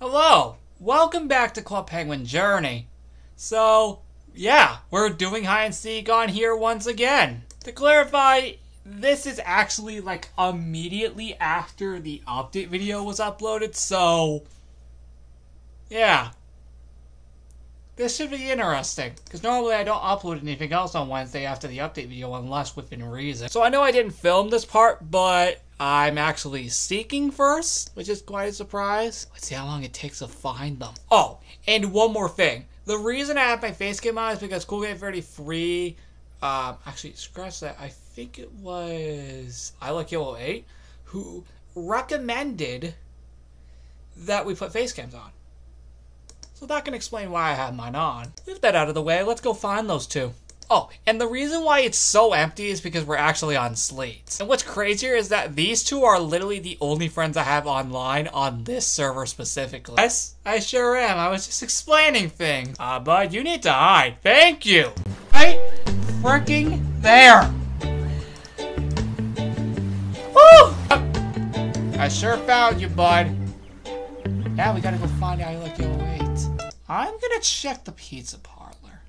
Hello, welcome back to Club Penguin Journey. So, yeah, we're doing hide and seek on here once again. To clarify, this is actually like immediately after the update video was uploaded, so yeah. This should be interesting, because normally I don't upload anything else on Wednesday after the update video unless within reason. So I know I didn't film this part, but I'm actually seeking first, which is quite a surprise. Let's see how long it takes to find them. Oh, and one more thing. The reason I have my face cam on is because Cool Caleb 33, um, actually, scratch that, I think it was I Like Yellow 8, who recommended that we put face cams on. So that can explain why I have mine on. Leave that out of the way, let's go find those two. Oh, and the reason why it's so empty is because we're actually on Slate. And what's crazier is that these two are literally the only friends I have online on this server specifically. Yes, I sure am. I was just explaining things. Ah, uh, bud, you need to hide. Thank you. Right freaking there. Woo! I sure found you, bud. Now we gotta go find out weight. I'm gonna check the pizza parlor.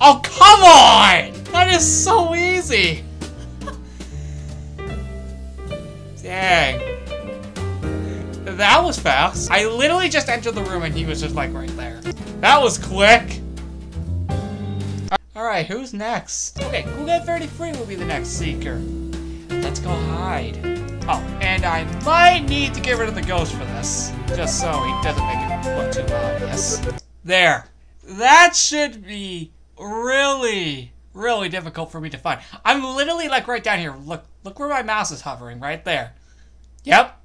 Oh, come on! That is so easy! Dang. That was fast. I literally just entered the room and he was just like right there. That was quick. Alright, who's next? Okay, Cool Caleb 33 will be the next seeker. Let's go hide. Oh, and I might need to get rid of the ghost for this. Just so he doesn't make it look too obvious. There. That should be really, really difficult for me to find. I'm literally like right down here. Look, look where my mouse is hovering, right there. Yep.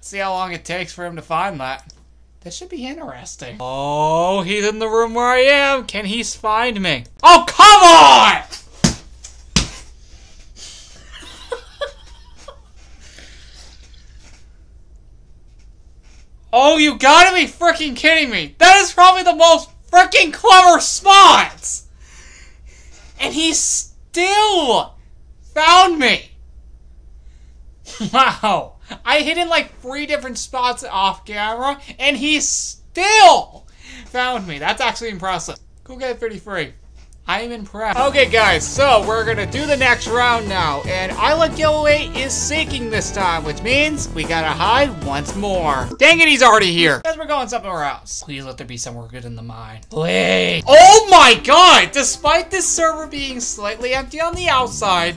See how long it takes for him to find that. This should be interesting. Oh, he's in the room where I am. Can he find me? Oh, come on! Oh, you gotta be freaking kidding me! That is probably the most freaking clever spot! And he still found me! Wow! I hid in like three different spots off camera, and he still found me. That's actually impressive. Cool Caleb 33. I am impressed. Okay, guys, so we're gonna do the next round now, and I Like Yellow 8 is seeking this time, which means we gotta hide once more. Dang it, he's already here. Guess we're going somewhere else. Please let there be somewhere good in the mine. Please. Oh my god! Despite this server being slightly empty on the outside,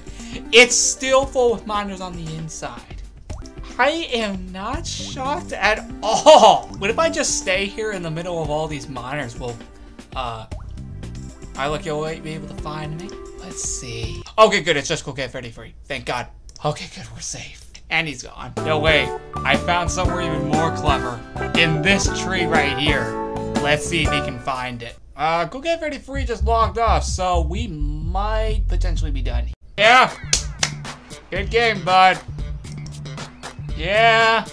it's still full with miners on the inside. I am not shocked at all. What if I just stay here in the middle of all these miners? Well, uh, I look you'll be able to find me. Let's see. Okay, good. It's just Cool Caleb 33. Thank God. Okay, good. We're safe. And he's gone. No, way. I found somewhere even more clever. In this tree right here. Let's see if he can find it. Uh, Cool Caleb 33 just logged off, so we might potentially be done. Yeah. Good game, bud. Yeah.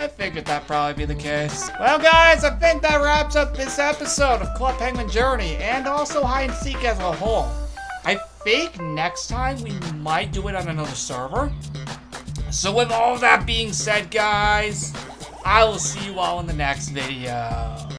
I figured that'd probably be the case. Well, guys, I think that wraps up this episode of Club Penguin Journey, and also Hide and Seek as a whole. I think next time we might do it on another server. So with all that being said, guys, I will see you all in the next video.